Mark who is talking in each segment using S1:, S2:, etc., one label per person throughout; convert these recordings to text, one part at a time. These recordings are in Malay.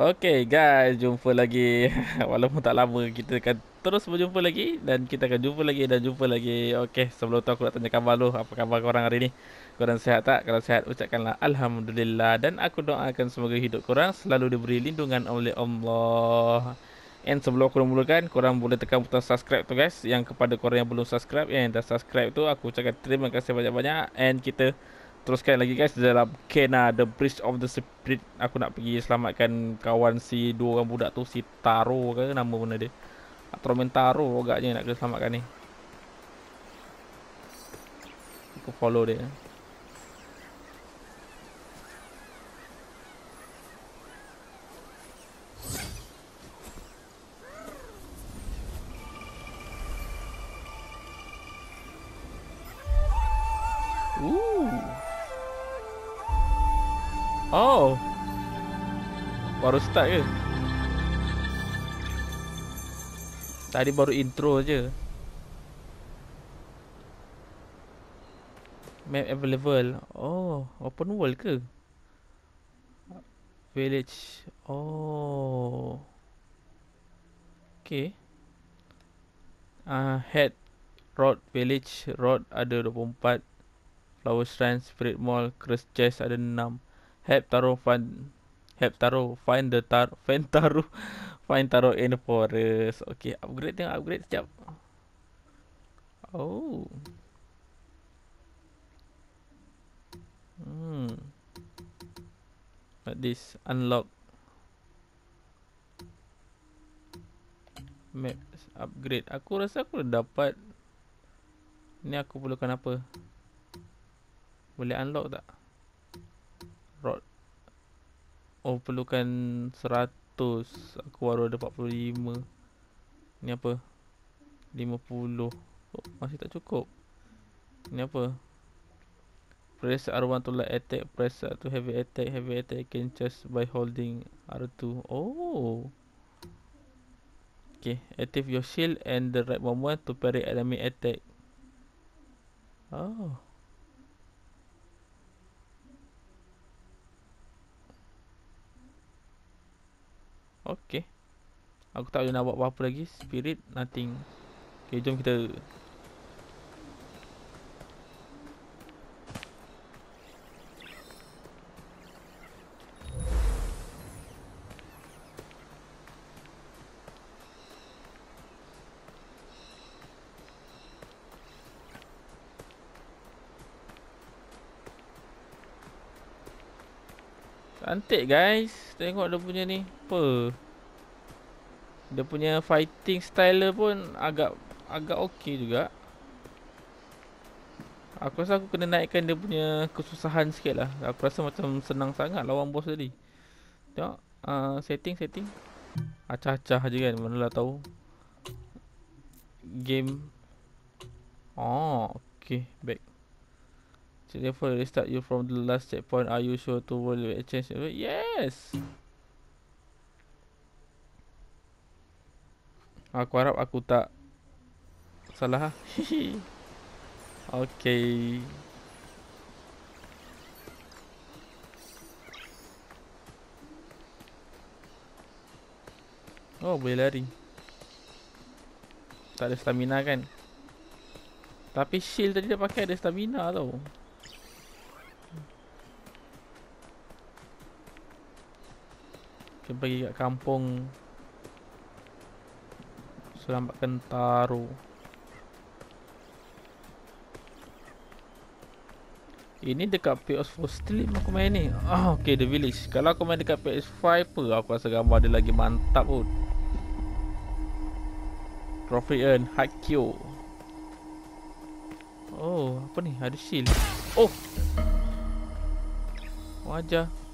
S1: Okay guys, jumpa lagi. Walaupun tak lama kita akan terus berjumpa lagi Dan kita akan jumpa lagi dan jumpa lagi. Okay, sebelum tu aku nak tanya khabar lu. Apa khabar korang hari ni? Korang sihat tak? Kalau sihat ucapkanlah Alhamdulillah. Dan aku doakan semoga hidup korang selalu diberi lindungan oleh Allah. And sebelum aku mulakan, korang boleh tekan butang subscribe tu guys. Yang kepada korang yang belum subscribe Yang dah subscribe tu, aku ucapkan terima kasih banyak-banyak. And kita teruskan lagi guys dalam Kena The Bridge of the Spirit. Aku nak pergi selamatkan kawan si dua orang budak tu si Taro ke nama mana dia. Atromen Taro agaknya nak kena selamatkan ni. Aku follow dia Oh. Baru start ke? Tadi baru intro je. Map available. Oh, open world ke? Village. Oh. Okay. Ah, uh, head road village road ada 24. Flower Shrine, Spirit Mall, Crest Chest ada 6 help taruh find help taruh find the tar find taruh find taruh in the forest. Okay upgrade tengok upgrade sekejap. Oh. Hmm. Like this unlock. Map upgrade. Aku rasa aku dah dapat. Ni aku perlukan apa? Boleh unlock tak Oh perlukan 100 Aku baru ada 45 Ni apa? 50 oh, Masih tak cukup. Ni apa? Press R1 to light attack Press R to heavy attack Heavy attack can just by holding R2 Oh. Okay Active your shield and the right moment to parry enemy attack. Oh Okay Aku tak boleh nak buat apa-apa lagi. Spirit, nothing. Okay, jom kita Cantik guys Tengok dia punya ni Apa? Dia punya fighting style pun Agak Agak okey juga. Aku rasa aku kena naikkan dia punya Kesusahan sikit lah. Aku rasa macam senang sangat lawan boss tadi. Tengok uh, Setting setting. Acah-acah je kan Manalah tahu. Game. Oh Okay Back. Therefore restart you from the last checkpoint. Are you sure to will change? Yes. Aku harap aku tak salah. okay. Oh boleh lari Tak ada stamina kan Tapi shield tadi dia pakai ada stamina tau Kita pergi kat kampung Selamatkan Taro Ini dekat PS4 Steam aku main ni. Oh okay The Village. Kalau aku main dekat PS5 pun Aku rasa gambar dia lagi mantap pun. Trophy earn Hakyo Oh apa ni? Ada shield. Oh! Wajah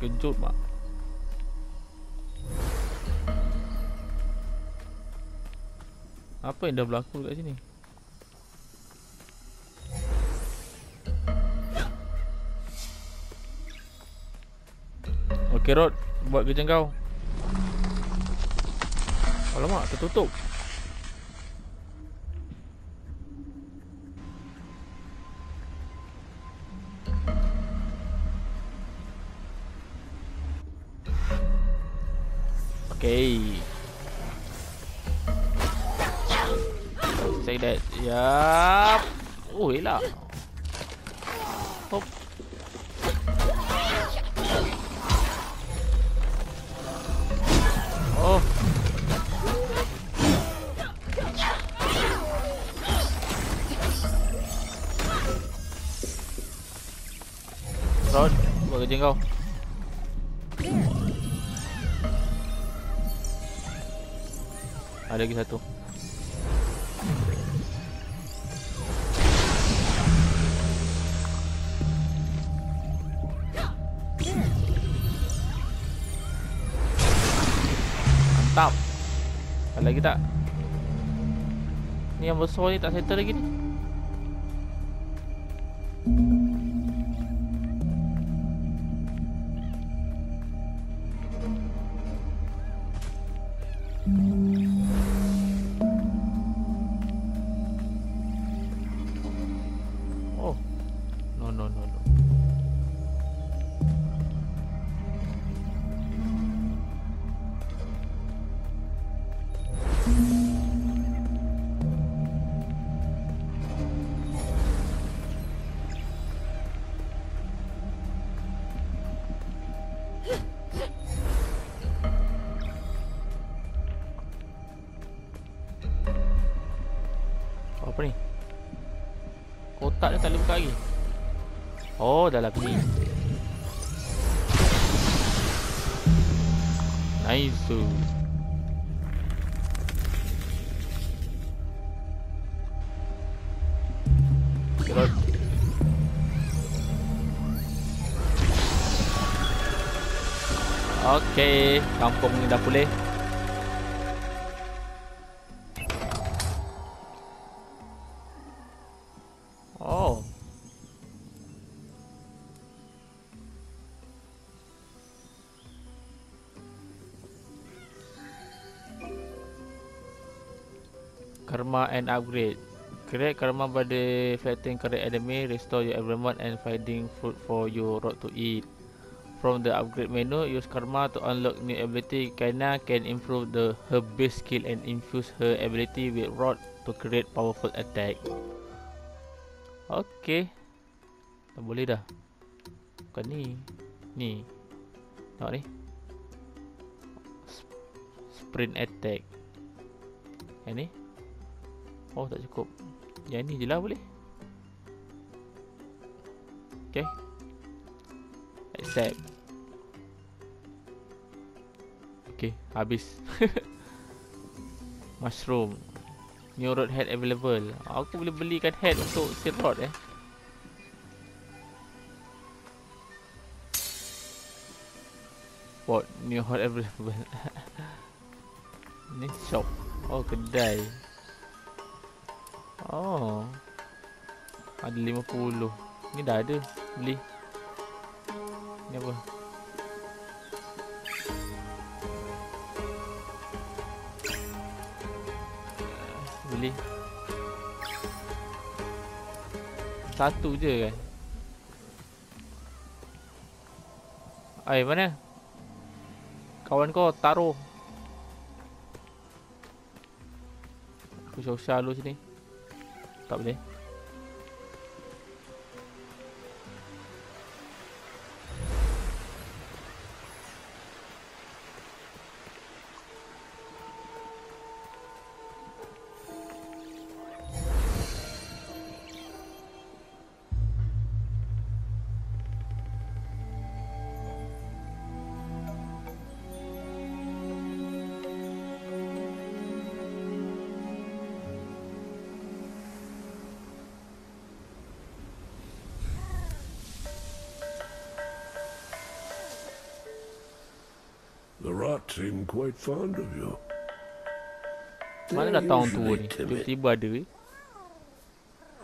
S1: Kejut mak Apa yang dah berlaku kat sini? Okay Rod. Buat kerja kau. Alamak tertutup Say that. Yup. Oh, elak. Hop. Oh. Rod, buat kerja kau. Ada lagi satu. Lagi tak? Ni yang besar ni tak settle lagi ni. Oh, dalam ni. Nice. tu. Okey, kampung ni dah pulih. Karma and upgrade. Create karma by defeating correct enemy, restore your environment and finding fruit for your rod to eat. From the upgrade menu, use karma to unlock new ability. Kaina can improve the her base skill and infuse her ability with rod to create powerful attack. Okay. Tak boleh dah. Bukan ni. Ni. Tengok ni. Sp- Sprint attack. Yang ni. Oh tak cukup. Yang ni je lah boleh. Okay. Accept. Okay, habis. Mushroom. New rod head available. Aku boleh belikan head untuk si rod eh. What new rod available? Ni shop. Oh, kedai. Oh. Ada 50. Ni dah ada. Beli. Ni apa? Beli. Satu je kan? Ai mana? Kawan kau taruh. Aku sosial dulu sini. Tak boleh.
S2: The seem quite fond of you.
S1: Mana
S2: They're
S1: datang orang tua ni? Tiba-tiba ada eh.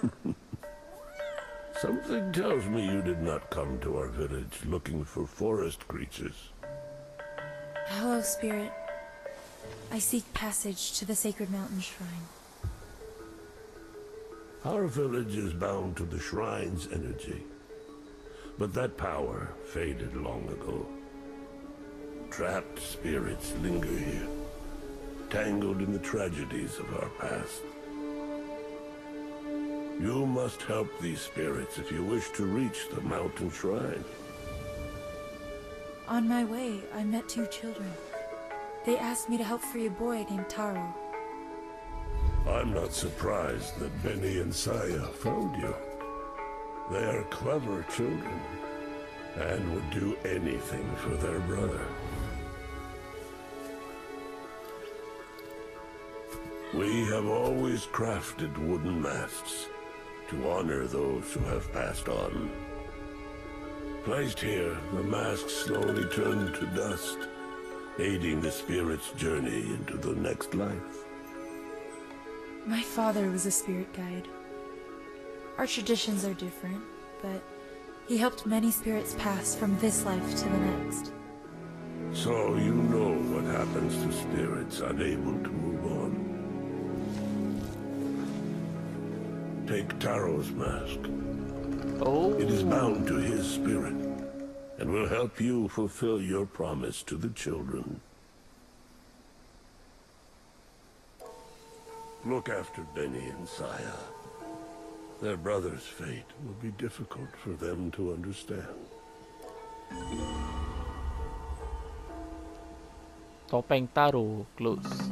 S2: Something tells me you did not come to our village looking for forest creatures.
S3: Hello, Spirit. I seek passage to the sacred mountain shrine.
S2: Our village is bound to the shrine's energy. But that power faded long ago. Trapped spirits linger here, tangled in the tragedies of our past. You must help these spirits if you wish to reach the mountain shrine.
S3: On my way, I met two children. They asked me to help free a boy named Taro.
S2: I'm not surprised that Benny and Saya found you. They are clever children, and would do anything for their brother. We have always crafted wooden masks to honor those who have passed on. Placed here, the masks slowly turn to dust, aiding the spirit's journey into the next life.
S3: My father was a spirit guide. Our traditions are different, but he helped many spirits pass from this life to the next.
S2: So you know what happens to spirits unable to move on. Take Taro's mask.
S1: Oh.
S2: It is bound to his spirit, and will help you fulfill your promise to the children. Look after Benny and Saya. Their brother's fate will be difficult for them to understand.
S1: Topeng Taro close.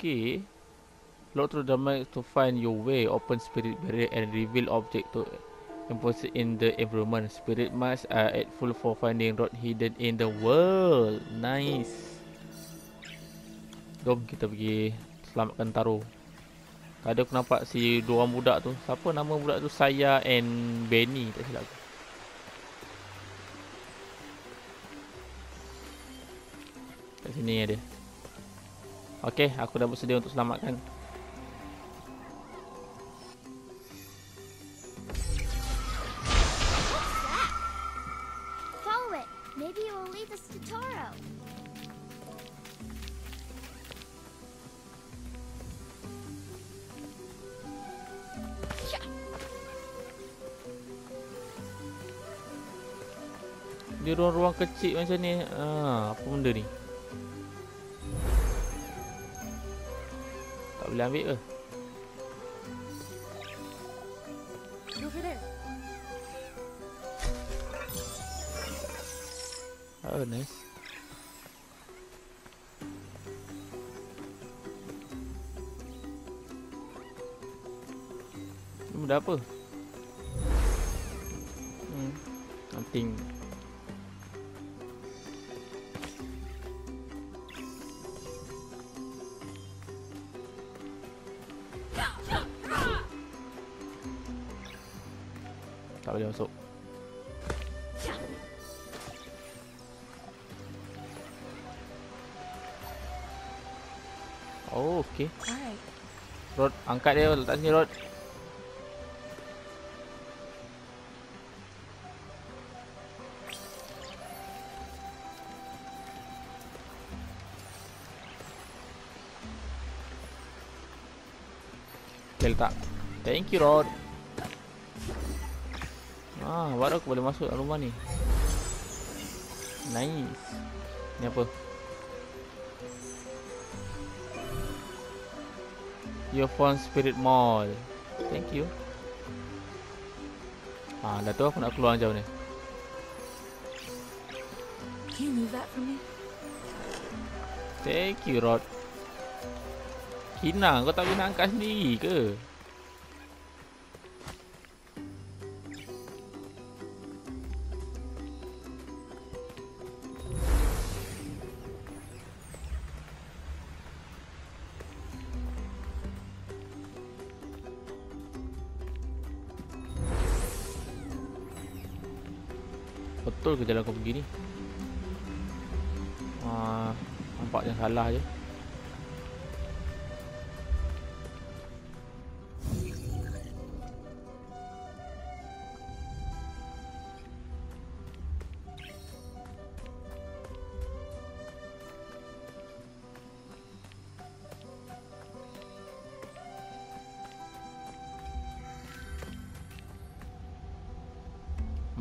S1: Okay. Look through the map to find your way. Open spirit barrier and reveal object to impose in the environment. Spirit mask are helpful for finding road hidden in the world. Nice. Jom kita pergi selamatkan Taro. Tadi aku nampak si dua orang budak tu. Siapa nama budak tu? Saya and Benny tak silap aku. Kat sini ada. Okey, aku dah bersedia untuk selamatkan.
S4: Follow it. Maybe it will lead us to Taro.
S1: Dia ruang-ruang kecil macam ni. Ah, apa benda ni? Boleh ambil ke? Oh, nice. Ini benda apa? Hmm, nothing. Tak boleh masuk. Oh, okey.
S3: Alright.
S1: Rod, angkat dia letak sini Rod. Thank you Rod. Ah, baru aku boleh masuk dalam rumah ni. Nice. Ni apa? Your phone spirit mall. Thank you. Ah, dah tu aku nak keluar jauh ni.
S3: Can you move that for me?
S1: Thank you, Rod. Kinang, kau tak boleh nak angkat sendiri ke? Ke jalan kau pergi ni? Ah, nampaknya salah je.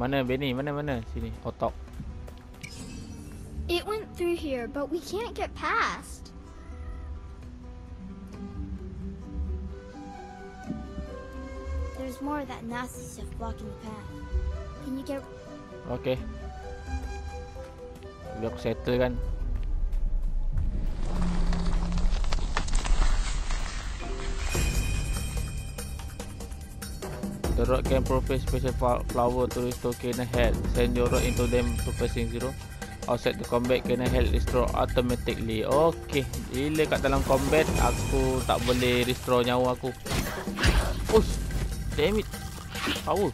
S1: Mana Benny? Mana mana? Sini. Otak.
S4: It went through here, but we can't get past. There's more of that nasty stuff blocking the path. Can you get
S1: Okay. Biar aku settle kan. The rod can provide special fl- flower to restore Kena health. Send your rod into them to pressing zero. Outside the combat, Kena health restore automatically. Okay. Bila kat dalam combat, aku tak boleh restore nyawa aku. Ush. Damn it. Power.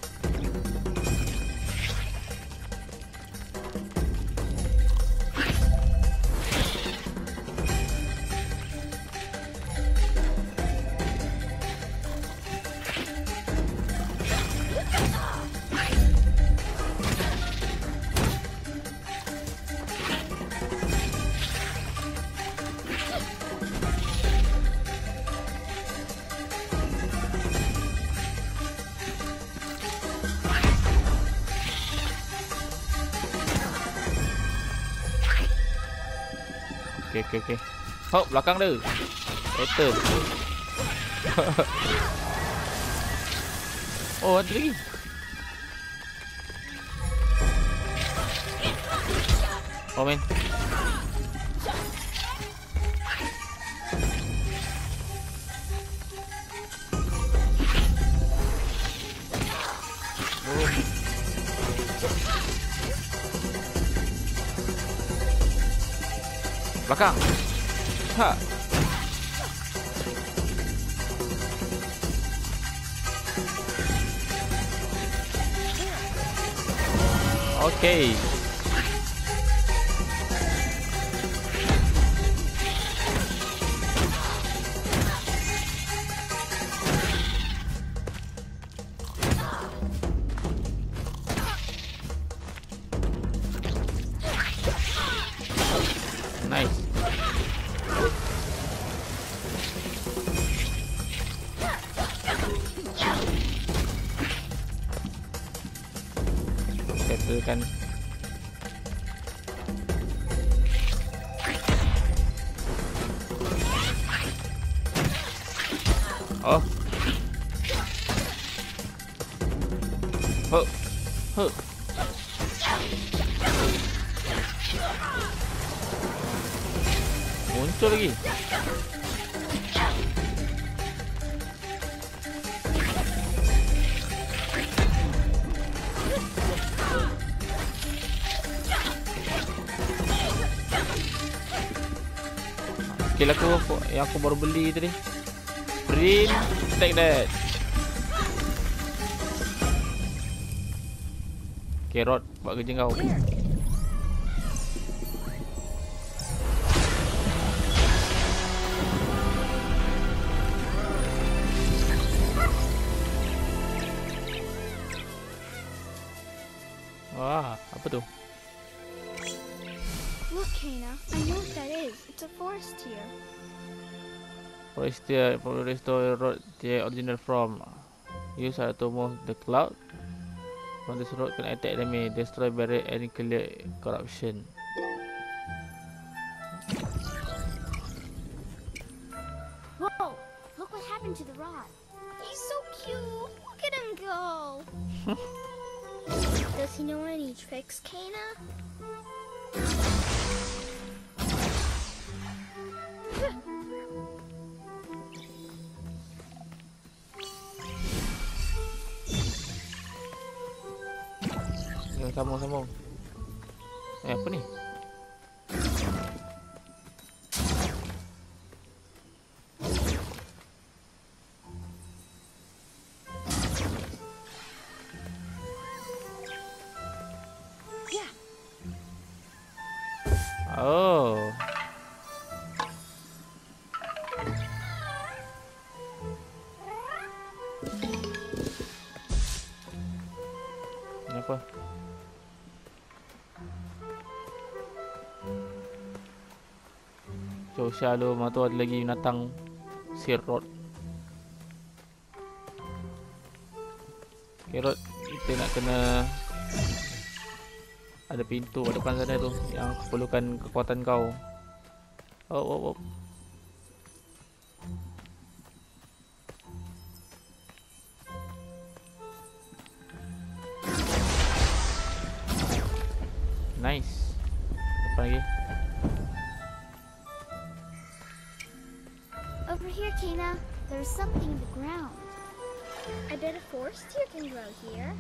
S1: Okey okey okey. Hop belakang dia. Settle. oh ada lagi. Oh man. Belakang. Ha. Okey. Nice. Yang aku baru beli tadi. Brim, take that. Carrot buat kerja kau. Forestier, for restore the original from. Use how to move the cloud. From this road can attack enemy, destroy barrier and clear corruption.
S4: Whoa! Look what happened to the rod. He's so cute. Look at him go. Does he know any tricks, Kana?
S1: Sambung sambung. Eh, apa ni? Lu Mak tu ada lagi binatang Sirot Kerot Kita nak kena Ada pintu kat depan sana tu Yang perlukan kekuatan kau. Oh, oh, oh. Nice. Depan lagi
S4: There's something in the ground. I bet a forest deer can grow here.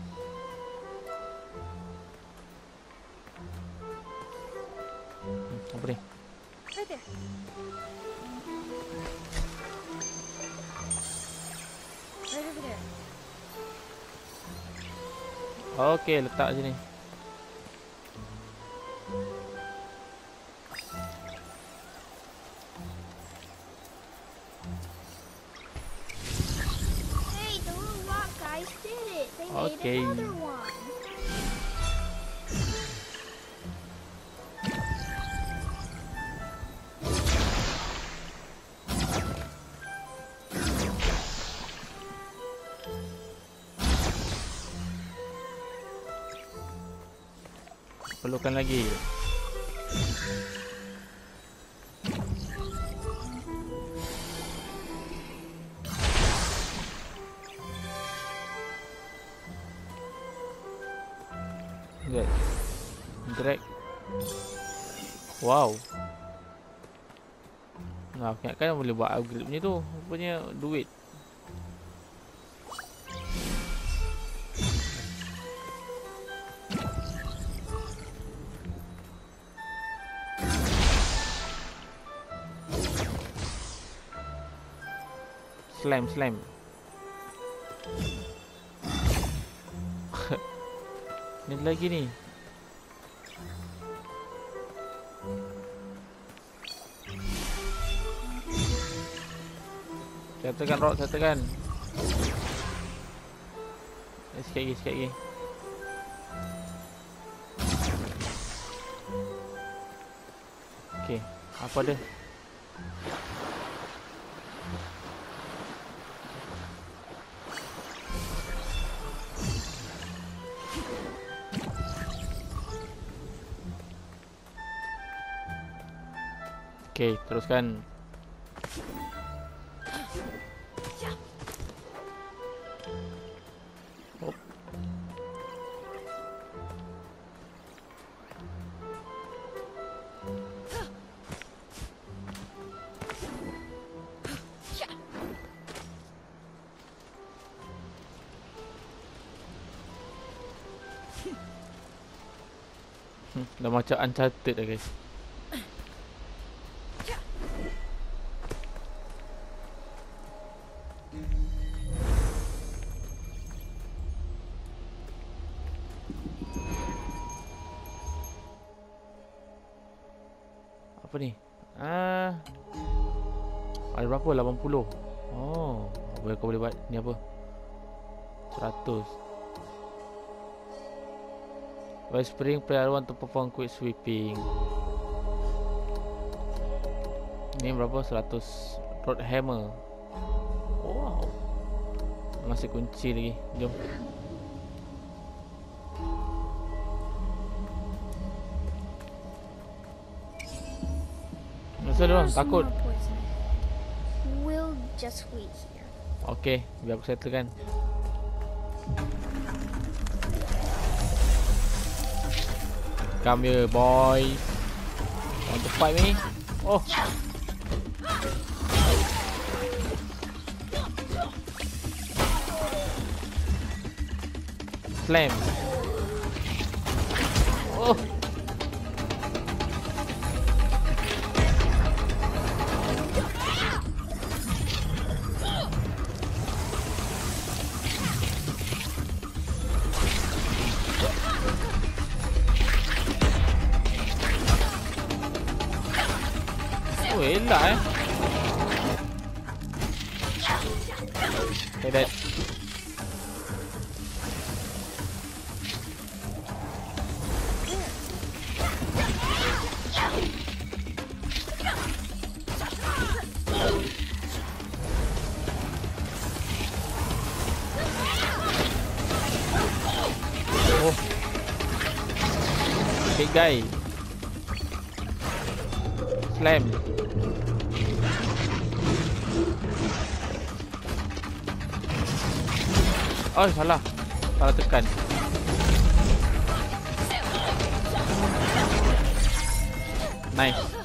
S1: Apa?
S4: Right there. Right over there.
S1: Okay, letak sini Perlukan lagi. Drag Drag. Wow. Nah, aku ingatkan boleh buat upgrade punya tu. Rupanya duit Slam, slam. Ni lagi ni. Settlekan rock, settlekan Eh, Sikit lagi, sikit lagi. Okay, apa dia? Okay, teruskan Hop. Dah macam uncharted dah guys Apa ni? Ah. Ada berapa? 80. Oh, apa kau boleh buat? Ni apa? 100. By spring player want to perform quick sweeping. Ni berapa? 100 Rod hammer. Wow. Masih kunci lagi. Jom. Masa dia orang takut.
S4: We'll just wait here.
S1: Okay, biar aku settlekan. Come here, boy. Want to fight me? Oh. Slam. Oh, Oh, salah. Salah tekan. Nice.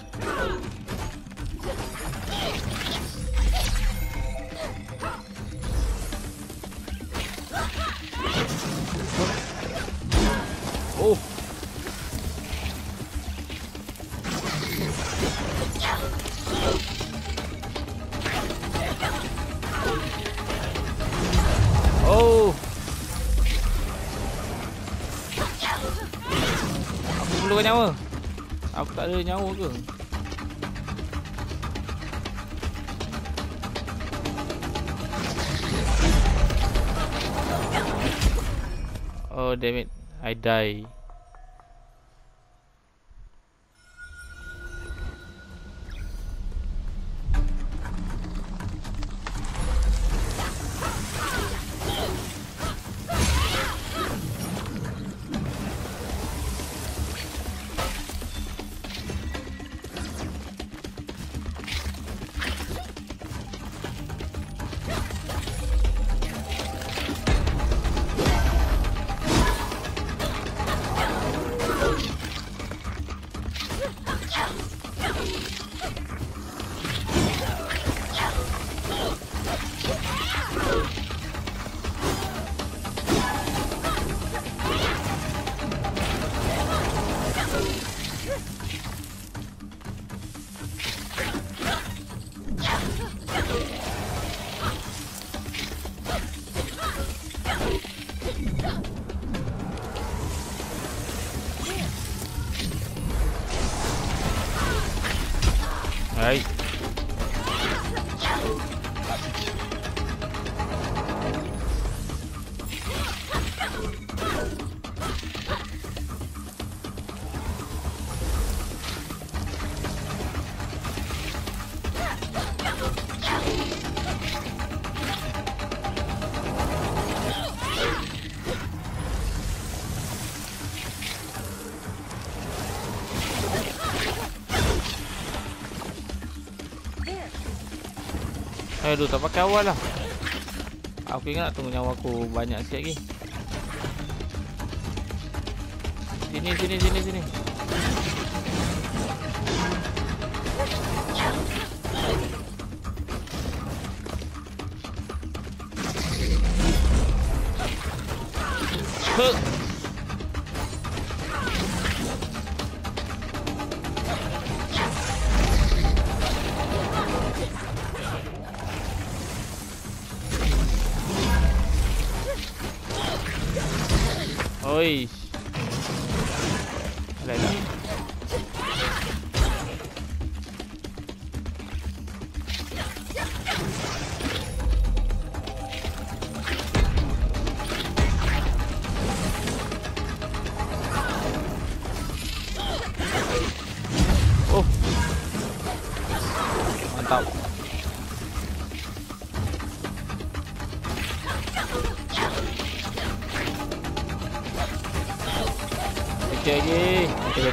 S1: Ada nyawa ke? Oh damn it. I die. Aduh tak pakai awal lah. Aku ingat nak tunggu nyawa aku banyak sikit lagi. Sini sini sini sini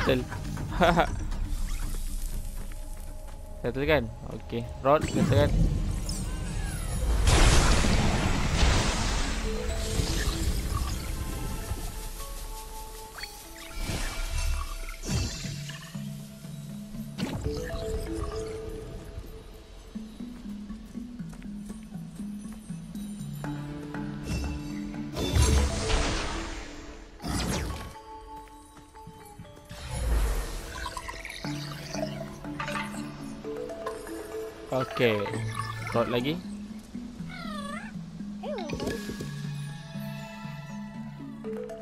S1: Betul. Settle kan? Okey. Rod settle kan? Okey. Rod lagi.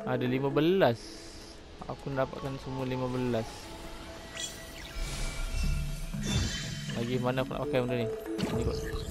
S1: Ada 15. Aku dapatkan semua 15. Lagi mana aku nak pakai benda ni? Ni kot.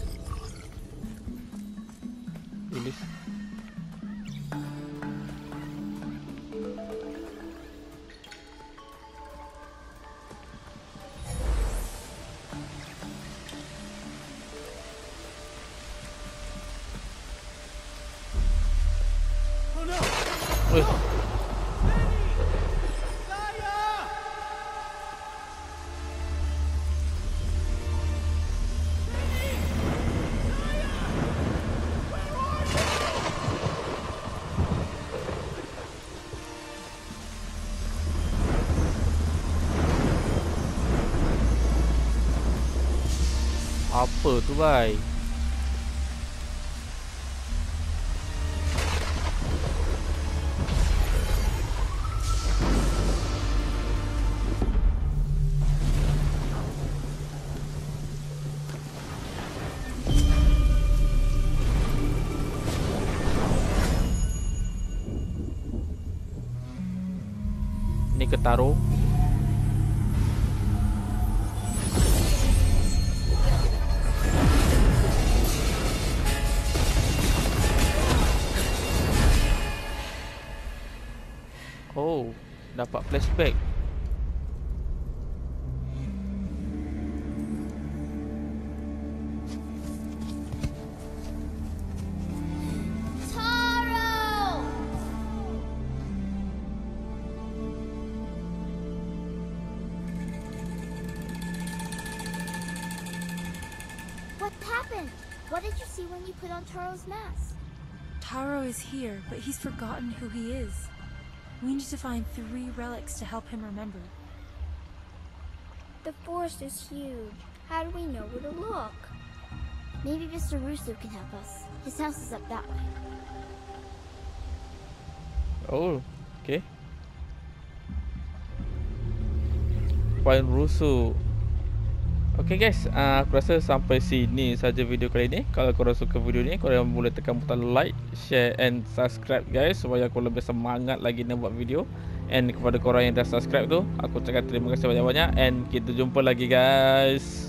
S1: Tu, bye? Flashback.
S4: Taro! What happened? What did you see when you put on Taro's mask?
S3: Taro is here, but he's forgotten who he is. We need to find three relics to help him remember.
S4: The forest is huge. How do we know where to look? Maybe Mr. Russo can help us. His house is up that way.
S1: Oh, okay. Point Rusu. Okay guys, uh, aku rasa sampai sini saja video kali ni. Kalau korang suka video ni, korang boleh tekan butang like, share and subscribe guys supaya aku lebih semangat lagi nak buat video. And kepada korang yang dah subscribe tu, aku cakap terima kasih banyak-banyak and kita jumpa lagi guys.